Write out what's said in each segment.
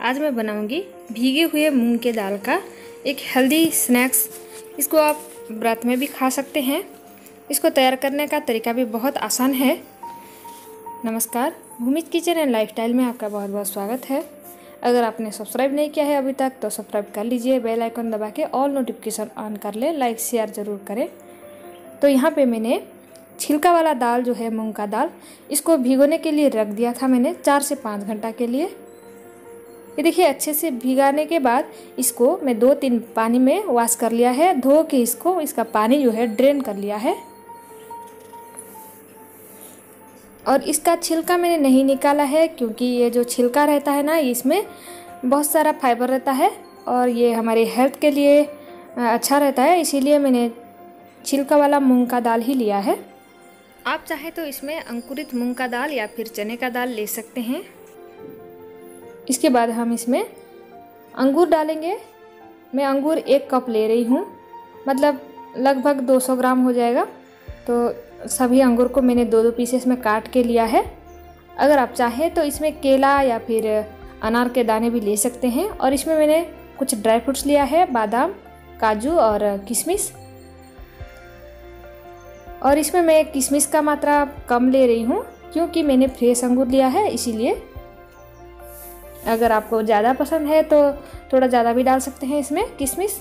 आज मैं बनाऊँगी भीगे हुए मूंग के दाल का एक हेल्दी स्नैक्स इसको आप व्रत में भी खा सकते हैं। इसको तैयार करने का तरीका भी बहुत आसान है। नमस्कार भूमित किचन एंड लाइफस्टाइल में आपका बहुत बहुत स्वागत है। अगर आपने सब्सक्राइब नहीं किया है अभी तक तो सब्सक्राइब कर लीजिए बेल आइकन दबा के ऑल नोटिफिकेशन ऑन कर ले लाइक शेयर ज़रूर करें। तो यहाँ पे मैंने छिलका वाला दाल जो है, मूंग का दाल, इसको भिगोने के लिए रख दिया था मैंने चार से पाँच घंटा के लिए। ये देखिए, अच्छे से भिगाने के बाद इसको मैं दो तीन पानी में वॉश कर लिया है। धो के इसको, इसका पानी जो है ड्रेन कर लिया है। और इसका छिलका मैंने नहीं निकाला है, क्योंकि ये जो छिलका रहता है ना, इसमें बहुत सारा फाइबर रहता है और ये हमारे हेल्थ के लिए अच्छा रहता है। इसीलिए मैंने छिलका वाला मूंग का दाल ही लिया है। आप चाहे तो इसमें अंकुरित मूंग का दाल या फिर चने का दाल ले सकते हैं। इसके बाद हम इसमें अंगूर डालेंगे। मैं अंगूर एक कप ले रही हूँ। मतलब लगभग 200 ग्राम हो जाएगा। तो सभी अंगूर को मैंने दो दो पीसेस में काट के लिया है। अगर आप चाहें तो इसमें केला या फिर अनार के दाने भी ले सकते हैं। और इसमें मैंने कुछ ड्राई फ्रूट्स लिया है, बादाम, काजू और किशमिश। और इसमें मैं किशमिश का मात्रा कम ले रही हूँ, क्योंकि मैंने फ्रेश अंगूर लिया है, इसीलिए अगर आपको ज़्यादा पसंद है तो थोड़ा ज़्यादा भी डाल सकते हैं इसमें किशमिश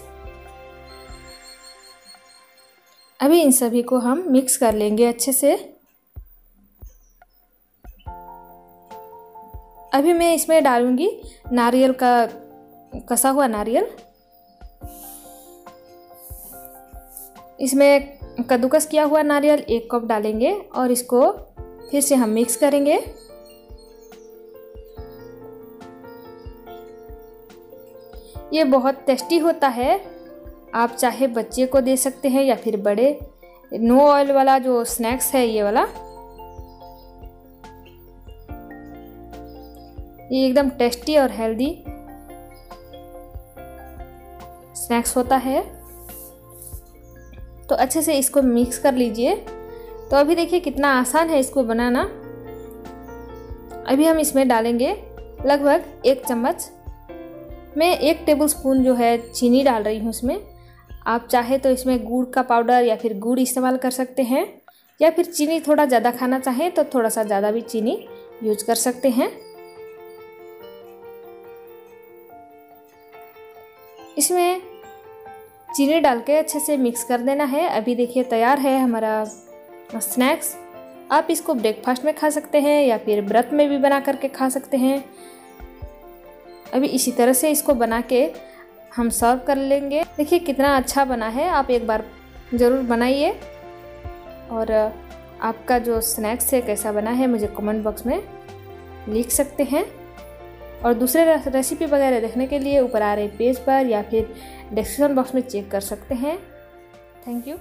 अभी इन सभी को हम मिक्स कर लेंगे अच्छे से। अभी मैं इसमें डालूँगी नारियल का कसा हुआ नारियल। इसमें कद्दूकस किया हुआ नारियल एक कप डालेंगे और इसको फिर से हम मिक्स करेंगे। ये बहुत टेस्टी होता है। आप चाहे बच्चे को दे सकते हैं या फिर बड़े। नो ऑयल वाला जो स्नैक्स है, ये वाला। ये एकदम टेस्टी और हेल्दी स्नैक्स होता है। तो अच्छे से इसको मिक्स कर लीजिए। तो अभी देखिए कितना आसान है इसको बनाना। अभी हम इसमें डालेंगे लगभग एक चम्मच मैं एक टेबल स्पून जो है चीनी डाल रही हूँ इसमें आप चाहे तो इसमें गुड़ का पाउडर या फिर गुड़ इस्तेमाल कर सकते हैं, या फिर चीनी थोड़ा ज़्यादा खाना चाहें तो थोड़ा सा ज़्यादा भी चीनी यूज़ कर सकते हैं। इसमें चीनी डाल के अच्छे से मिक्स कर देना है। अभी देखिए तैयार है हमारा स्नैक्स आप इसको ब्रेकफास्ट में खा सकते हैं या फिर व्रत में भी बना करके खा सकते हैं। अभी इसी तरह से इसको बना के हम सर्व कर लेंगे। देखिए कितना अच्छा बना है। आप एक बार ज़रूर बनाइए। और आपका जो स्नैक्स है, कैसा बना है, मुझे कमेंट बॉक्स में लिख सकते हैं। और दूसरे रेसिपी वगैरह देखने के लिए ऊपर आ रहे पेज पर या फिर डिस्क्रिप्शन बॉक्स में चेक कर सकते हैं। Thank you